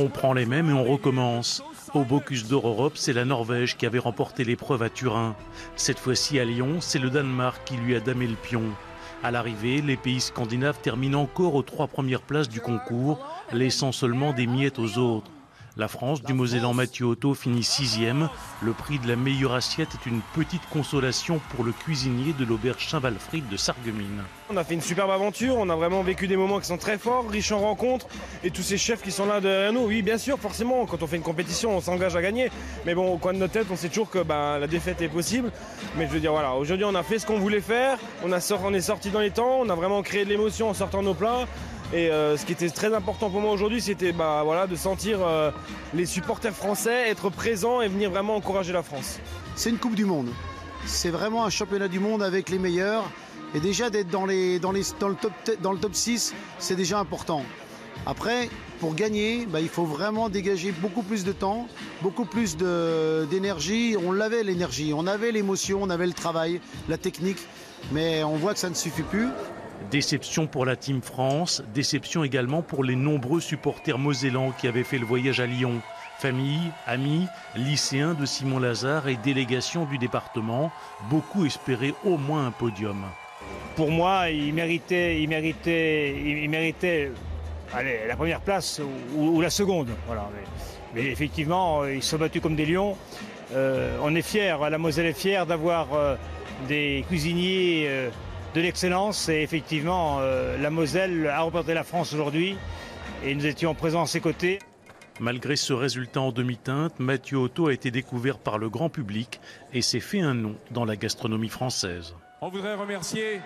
On prend les mêmes et on recommence. Au Bocuse d'Or Europe, c'est la Norvège qui avait remporté l'épreuve à Turin. Cette fois-ci à Lyon, c'est le Danemark qui lui a damé le pion. À l'arrivée, les pays scandinaves terminent encore aux trois premières places du concours, laissant seulement des miettes aux autres. La France du Mosellan Mathieu Otto finit sixième. Le prix de la meilleure assiette est une petite consolation pour le cuisinier de l'auberge Saint-Valfried de Sarreguemines. On a fait une superbe aventure, on a vraiment vécu des moments qui sont très forts, riches en rencontres, et tous ces chefs qui sont là derrière nous. Oui, bien sûr, forcément, quand on fait une compétition, on s'engage à gagner. Mais bon, au coin de notre tête, on sait toujours que ben, la défaite est possible. Mais je veux dire, voilà, aujourd'hui, on a fait ce qu'on voulait faire, on, a on est sorti dans les temps, on a vraiment créé de l'émotion en sortant nos plats. Et euh, ce qui était très important pour moi aujourd'hui, c'était bah, de sentir euh, les supporters français être présents et venir vraiment encourager la France. C'est une Coupe du Monde. C'est vraiment un championnat du monde avec les meilleurs. Et déjà d'être dans le top 6, c'est déjà important. Après, pour gagner, bah, il faut vraiment dégager beaucoup plus de temps, beaucoup plus d'énergie. On l'avait l'énergie, on avait l'émotion, on avait le travail, la technique, mais on voit que ça ne suffit plus. Déception pour la Team France, déception également pour les nombreux supporters mosellans qui avaient fait le voyage à Lyon. Famille, amis, lycéens de Simon Lazare et délégation du département, beaucoup espéraient au moins un podium. Pour moi, il méritait, il méritait, il méritait la première place ou, la seconde. Mais, effectivement, ils sont battus comme des lions. Euh, on est fiers, la Moselle est fière d'avoir euh, des cuisiniers. Euh, de l'excellence et effectivement euh, la Moselle a remporté la France aujourd'hui et nous étions présents à ses côtés. Malgré ce résultat en demi-teinte, Mathieu Otto a été découvert par le grand public et s'est fait un nom dans la gastronomie française. On voudrait remercier